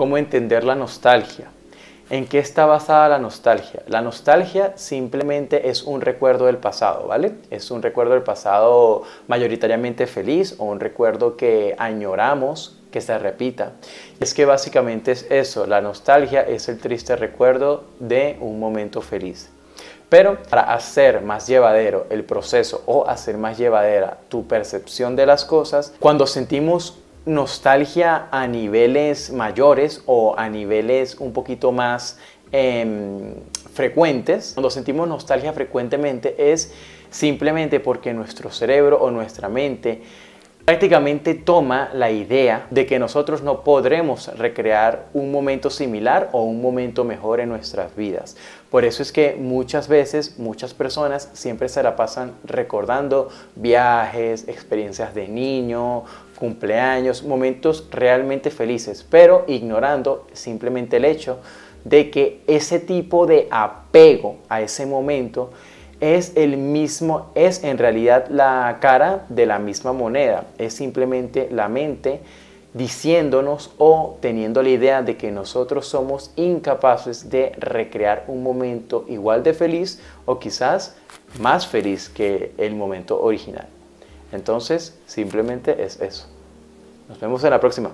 cómo entender la nostalgia. ¿En qué está basada la nostalgia? La nostalgia simplemente es un recuerdo del pasado, ¿vale? Es un recuerdo del pasado mayoritariamente feliz o un recuerdo que añoramos que se repita. Es que básicamente es eso, la nostalgia es el triste recuerdo de un momento feliz. Pero para hacer más llevadero el proceso o hacer más llevadera tu percepción de las cosas, cuando sentimos nostalgia a niveles mayores o a niveles un poquito más em, frecuentes, cuando sentimos nostalgia frecuentemente es simplemente porque nuestro cerebro o nuestra mente prácticamente toma la idea de que nosotros no podremos recrear un momento similar o un momento mejor en nuestras vidas. Por eso es que muchas veces muchas personas siempre se la pasan recordando viajes, experiencias de niño, cumpleaños, momentos realmente felices, pero ignorando simplemente el hecho de que ese tipo de apego a ese momento es el mismo, es en realidad la cara de la misma moneda, es simplemente la mente diciéndonos o teniendo la idea de que nosotros somos incapaces de recrear un momento igual de feliz o quizás más feliz que el momento original. Entonces, simplemente es eso. Nos vemos en la próxima.